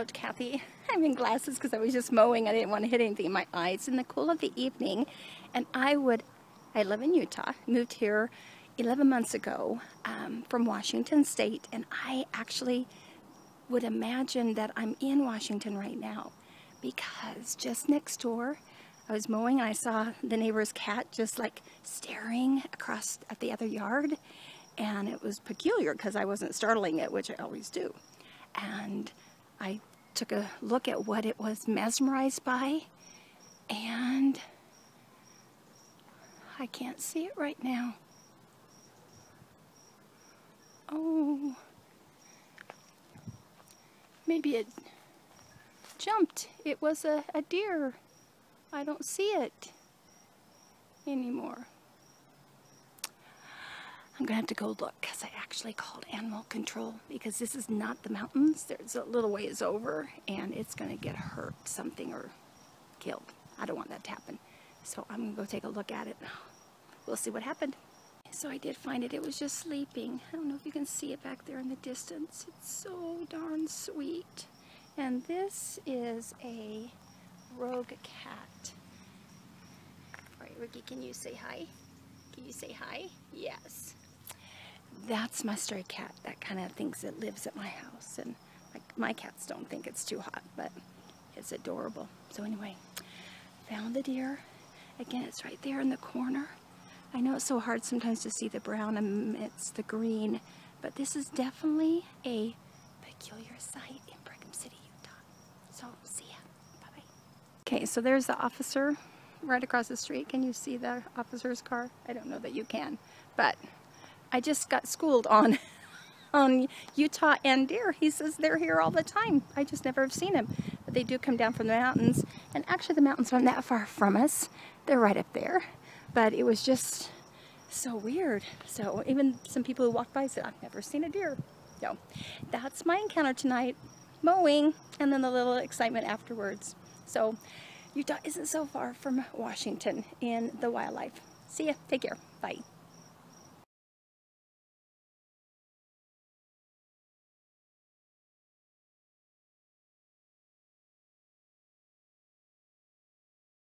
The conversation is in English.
Coach Cathy. I'm in glasses because I was just mowing. I didn't want to hit anything in my eyes in the cool of the evening. And I would, I live in Utah, moved here 11 months ago um, from Washington State. And I actually would imagine that I'm in Washington right now because just next door, I was mowing and I saw the neighbor's cat just like staring across at the other yard. And it was peculiar because I wasn't startling it, which I always do. And I took a look at what it was mesmerized by, and I can't see it right now. Oh, maybe it jumped. It was a, a deer. I don't see it anymore. I'm gonna have to go look because I actually called animal control because this is not the mountains. There's a little ways over and it's gonna get hurt something or killed. I don't want that to happen. So I'm gonna go take a look at it. We'll see what happened. So I did find it. It was just sleeping. I don't know if you can see it back there in the distance. It's so darn sweet. And this is a rogue cat. All right, Ricky, can you say hi? Can you say hi? Yes that's my stray cat that kind of thinks it lives at my house. And my, my cats don't think it's too hot, but it's adorable. So anyway, found the deer. Again, it's right there in the corner. I know it's so hard sometimes to see the brown amidst the green, but this is definitely a peculiar sight in Brigham City, Utah. So, see ya. Bye-bye. Okay, so there's the officer right across the street. Can you see the officer's car? I don't know that you can, but I just got schooled on on Utah and deer. He says they're here all the time. I just never have seen them. But they do come down from the mountains. And actually the mountains aren't that far from us. They're right up there. But it was just so weird. So even some people who walked by said, I've never seen a deer. So that's my encounter tonight. Mowing and then the little excitement afterwards. So Utah isn't so far from Washington in the wildlife. See ya. Take care. Bye.